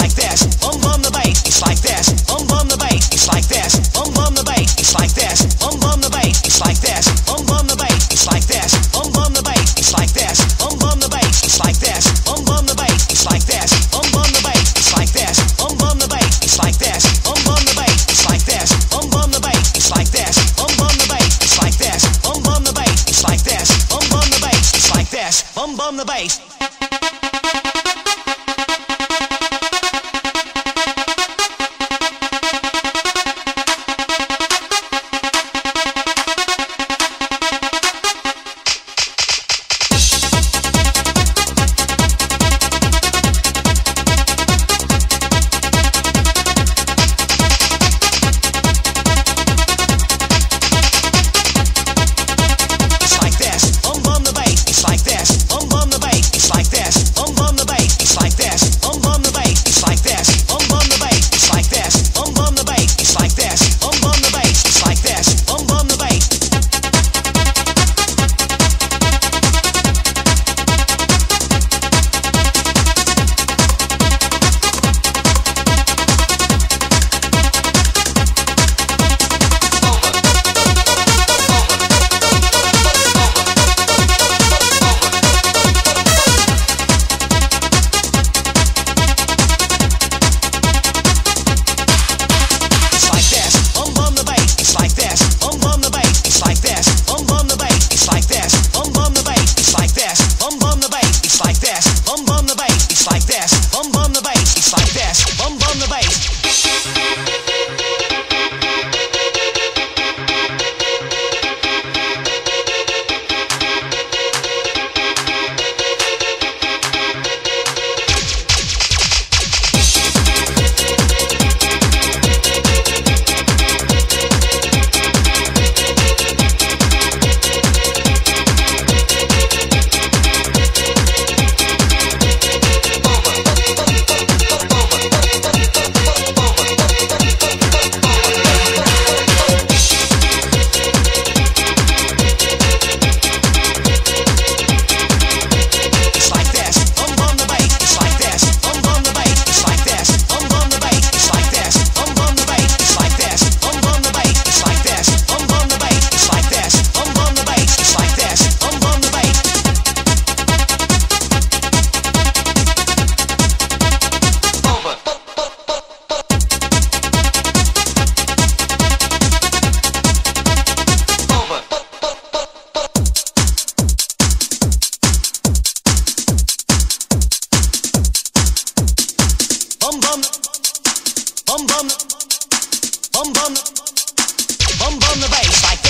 like this. bump boom, the bass. It's like this. Boom. the bass. bum the bass, it's like this. Bum bum the bass, it's like this. Boom! Boom! Boom! Boom! bum bum the bass.